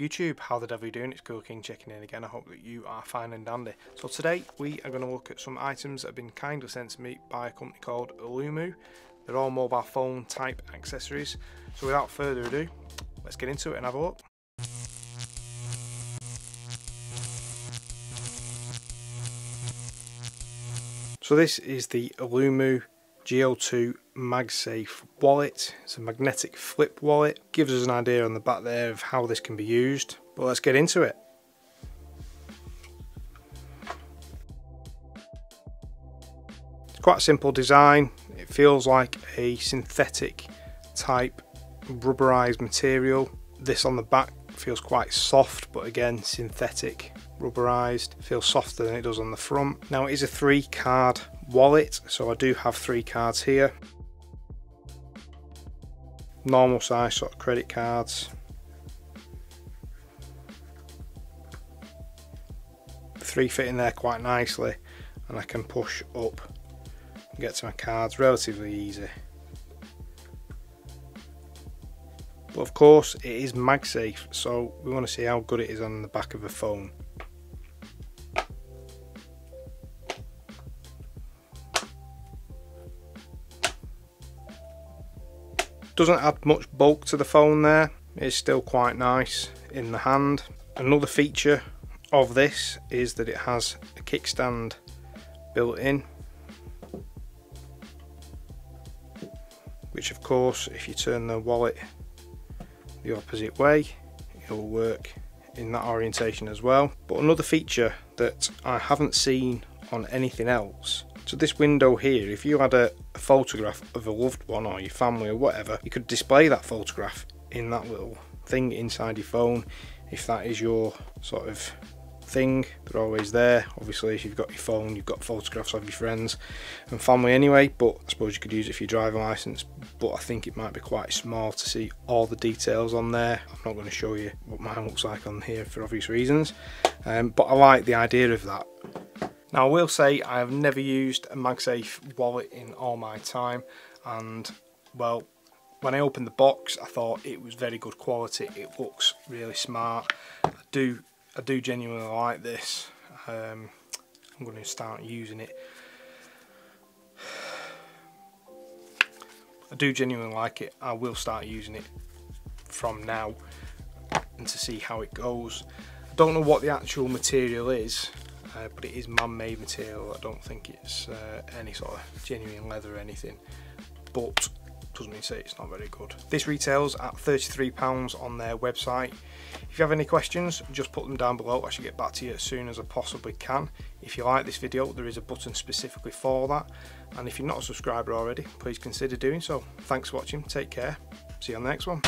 YouTube, how the devil are you doing? It's Cool King checking in again. I hope that you are fine and dandy. So today we are going to look at some items that have been kindly sent to me by a company called Aulumu. They're all mobile phone type accessories. So without further ado, let's get into it and have a look. So this is the Aulumu G02 MagSafe wallet. It's a magnetic flip wallet. Gives us an idea on the back there of how this can be used. But let's get into it. It's quite a simple design. It feels like a synthetic type rubberized material. This on the back feels quite soft but again synthetic rubberized feels softer than it does on the front now it is a three card wallet so I do have three cards here normal size sort of credit cards. Three fit in there quite nicely and I can push up and get to my cards relatively easy. But of course it is MagSafe so we want to see how good it is on the back of a phone Doesn't add much bulk to the phone there. It's still quite nice in the hand. Another feature of this is that it has a kickstand built in. Which of course, if you turn the wallet the opposite way, it'll work in that orientation as well. But another feature that I haven't seen on anything else so this window here, if you had a, a photograph of a loved one or your family or whatever, you could display that photograph in that little thing inside your phone. If that is your sort of thing they're always there. Obviously if you've got your phone you've got photographs of your friends and family anyway but I suppose you could use it for your driving license. But I think it might be quite small to see all the details on there. I'm not going to show you what mine looks like on here for obvious reasons. Um, but I like the idea of that now I will say I have never used a MagSafe wallet in all my time and well when I opened the box I thought it was very good quality. It looks really smart. I do I do genuinely like this. Um, I'm going to start using it. I do genuinely like it. I will start using it from now and to see how it goes. I don't know what the actual material is uh, but it is man-made material. I don't think it's uh, any sort of genuine leather or anything, but doesn't mean to say it's not very good. This retails at £33 on their website. If you have any questions, just put them down below. I should get back to you as soon as I possibly can. If you like this video, there is a button specifically for that. And if you're not a subscriber already, please consider doing so. Thanks for watching. Take care. See you on the next one.